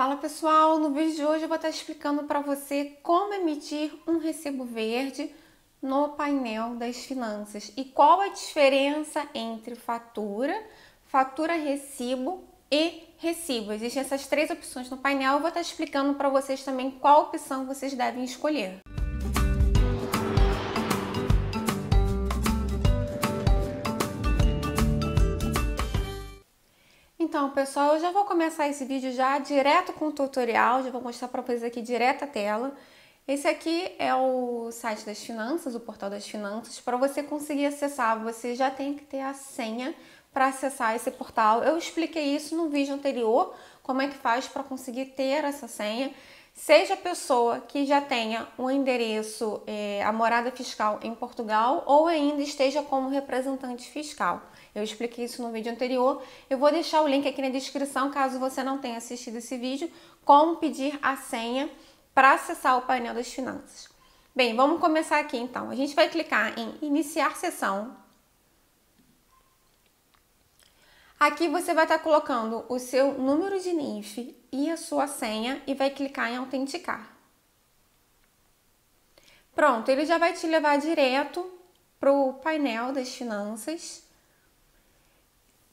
Fala pessoal, no vídeo de hoje eu vou estar explicando para você como emitir um recibo verde no painel das finanças e qual a diferença entre fatura, fatura recibo e recibo. Existem essas três opções no painel, eu vou estar explicando para vocês também qual opção vocês devem escolher. Então, pessoal, eu já vou começar esse vídeo já direto com o tutorial, já vou mostrar para vocês aqui direto a tela. Esse aqui é o site das finanças, o portal das finanças. Para você conseguir acessar, você já tem que ter a senha para acessar esse portal. Eu expliquei isso no vídeo anterior, como é que faz para conseguir ter essa senha. Seja pessoa que já tenha um endereço, é, a morada fiscal em Portugal ou ainda esteja como representante fiscal. Eu expliquei isso no vídeo anterior. Eu vou deixar o link aqui na descrição caso você não tenha assistido esse vídeo, como pedir a senha para acessar o painel das finanças. Bem, vamos começar aqui então. A gente vai clicar em iniciar sessão. Aqui você vai estar colocando o seu número de NIF e a sua senha e vai clicar em autenticar. Pronto, ele já vai te levar direto para o painel das finanças.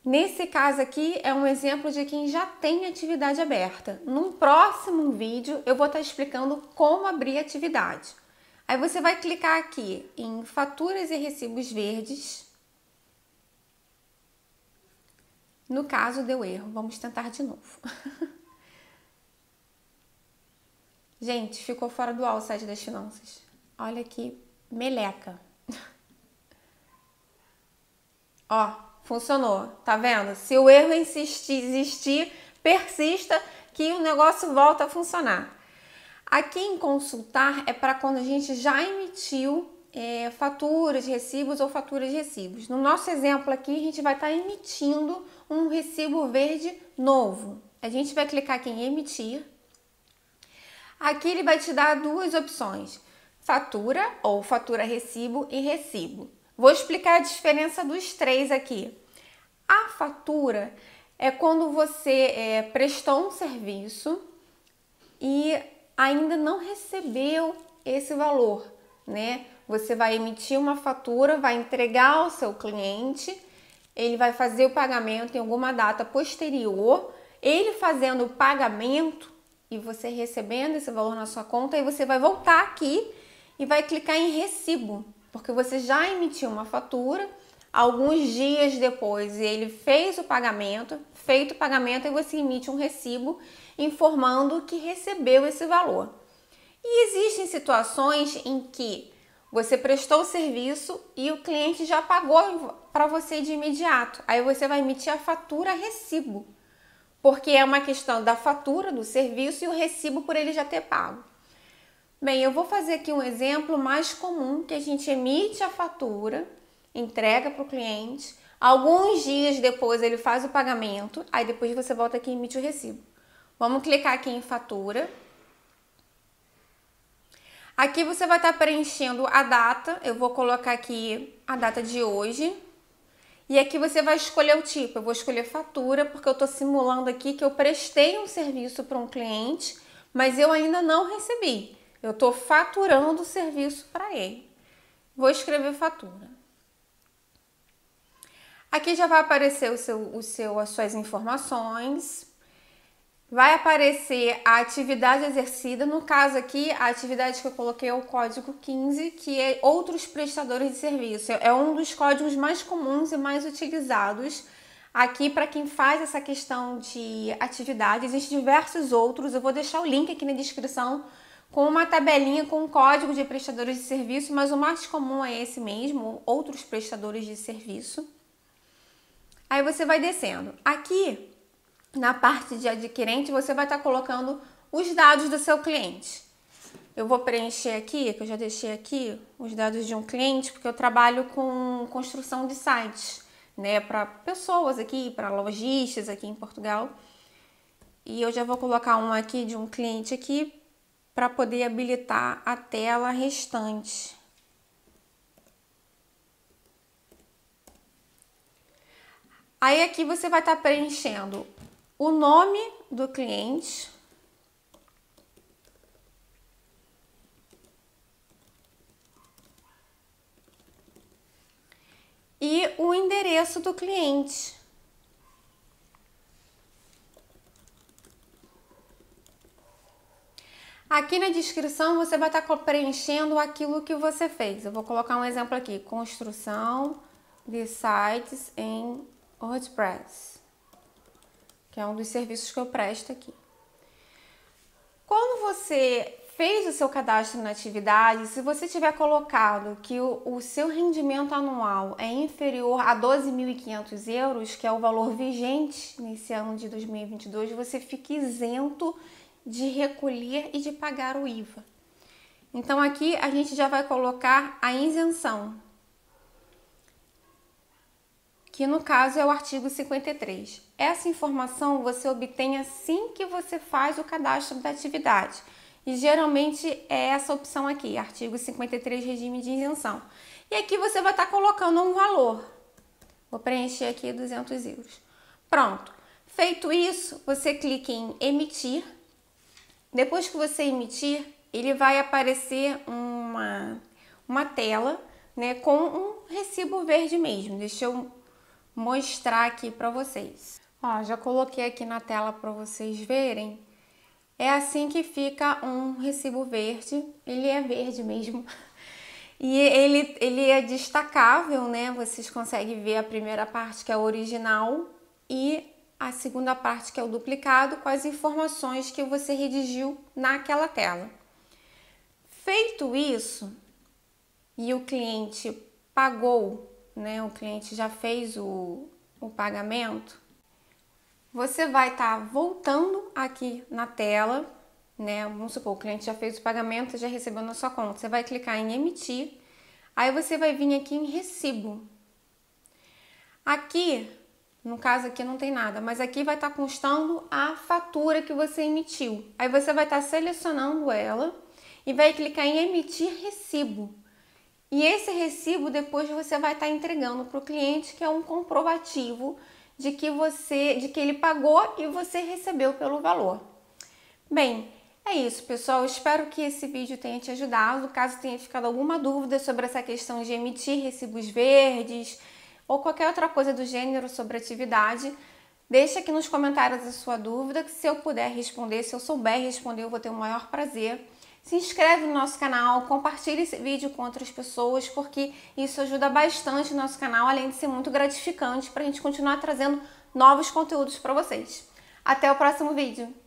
Nesse caso aqui é um exemplo de quem já tem atividade aberta. Num próximo vídeo eu vou estar explicando como abrir atividade. Aí você vai clicar aqui em faturas e recibos verdes. No caso deu erro, vamos tentar de novo. Gente, ficou fora do ar o site das finanças. Olha que meleca. Ó, Funcionou, tá vendo? Se o erro insistir, existir, persista que o negócio volta a funcionar. Aqui em consultar é para quando a gente já emitiu é, faturas, recibos ou faturas de recibos. No nosso exemplo aqui, a gente vai estar tá emitindo um recibo verde novo. A gente vai clicar aqui em emitir. Aqui ele vai te dar duas opções: fatura ou fatura recibo e recibo. Vou explicar a diferença dos três aqui. A fatura é quando você é, prestou um serviço e ainda não recebeu esse valor, né? Você vai emitir uma fatura, vai entregar ao seu cliente, ele vai fazer o pagamento em alguma data posterior. Ele fazendo o pagamento e você recebendo esse valor na sua conta, aí você vai voltar aqui e vai clicar em recibo porque você já emitiu uma fatura, alguns dias depois ele fez o pagamento, feito o pagamento, e você emite um recibo informando que recebeu esse valor. E existem situações em que você prestou o serviço e o cliente já pagou para você de imediato. Aí você vai emitir a fatura recibo, porque é uma questão da fatura do serviço e o recibo por ele já ter pago. Bem, eu vou fazer aqui um exemplo mais comum que a gente emite a fatura, entrega para o cliente, alguns dias depois ele faz o pagamento, aí depois você volta aqui e emite o recibo. Vamos clicar aqui em fatura. Aqui você vai estar preenchendo a data, eu vou colocar aqui a data de hoje. E aqui você vai escolher o tipo, eu vou escolher fatura, porque eu estou simulando aqui que eu prestei um serviço para um cliente, mas eu ainda não recebi. Eu estou faturando o serviço para ele. Vou escrever fatura. Aqui já vai aparecer o seu, o seu, as suas informações. Vai aparecer a atividade exercida. No caso aqui, a atividade que eu coloquei é o código 15, que é outros prestadores de serviço. É um dos códigos mais comuns e mais utilizados aqui para quem faz essa questão de atividade. Existem diversos outros. Eu vou deixar o link aqui na descrição com uma tabelinha com um código de prestadores de serviço, mas o mais comum é esse mesmo, outros prestadores de serviço. Aí você vai descendo. Aqui, na parte de adquirente, você vai estar colocando os dados do seu cliente. Eu vou preencher aqui, que eu já deixei aqui, os dados de um cliente, porque eu trabalho com construção de sites, né, para pessoas aqui, para lojistas aqui em Portugal. E eu já vou colocar um aqui de um cliente aqui para poder habilitar a tela restante. Aí aqui você vai estar tá preenchendo o nome do cliente, e o endereço do cliente. Aqui na descrição você vai estar preenchendo aquilo que você fez. Eu vou colocar um exemplo aqui: construção de sites em WordPress, que é um dos serviços que eu presto aqui. Quando você fez o seu cadastro na atividade, se você tiver colocado que o, o seu rendimento anual é inferior a 12.500 euros, que é o valor vigente nesse ano de 2022, você fica isento recolher e de pagar o IVA. Então aqui a gente já vai colocar a isenção, que no caso é o artigo 53. Essa informação você obtém assim que você faz o cadastro da atividade. E geralmente é essa opção aqui, artigo 53, regime de isenção. E aqui você vai estar colocando um valor. Vou preencher aqui 200 euros. Pronto. Feito isso, você clica em emitir depois que você emitir, ele vai aparecer uma, uma tela né, com um recibo verde mesmo. Deixa eu mostrar aqui para vocês. Ó, já coloquei aqui na tela para vocês verem. É assim que fica um recibo verde. Ele é verde mesmo. E ele, ele é destacável, né? Vocês conseguem ver a primeira parte que é original e a segunda parte, que é o duplicado, com as informações que você redigiu naquela tela. Feito isso, e o cliente pagou, né? O cliente já fez o, o pagamento, você vai estar tá voltando aqui na tela, né? Vamos supor, o cliente já fez o pagamento, já recebeu na sua conta. Você vai clicar em emitir, aí você vai vir aqui em recibo. Aqui no caso aqui não tem nada, mas aqui vai estar tá constando a fatura que você emitiu. Aí você vai estar tá selecionando ela e vai clicar em emitir recibo. E esse recibo depois você vai estar tá entregando para o cliente, que é um comprovativo de que você, de que ele pagou e você recebeu pelo valor. Bem, é isso, pessoal. espero que esse vídeo tenha te ajudado. Caso tenha ficado alguma dúvida sobre essa questão de emitir recibos verdes, ou qualquer outra coisa do gênero sobre atividade, deixe aqui nos comentários a sua dúvida, que se eu puder responder, se eu souber responder, eu vou ter o maior prazer. Se inscreve no nosso canal, compartilhe esse vídeo com outras pessoas, porque isso ajuda bastante o nosso canal, além de ser muito gratificante para a gente continuar trazendo novos conteúdos para vocês. Até o próximo vídeo!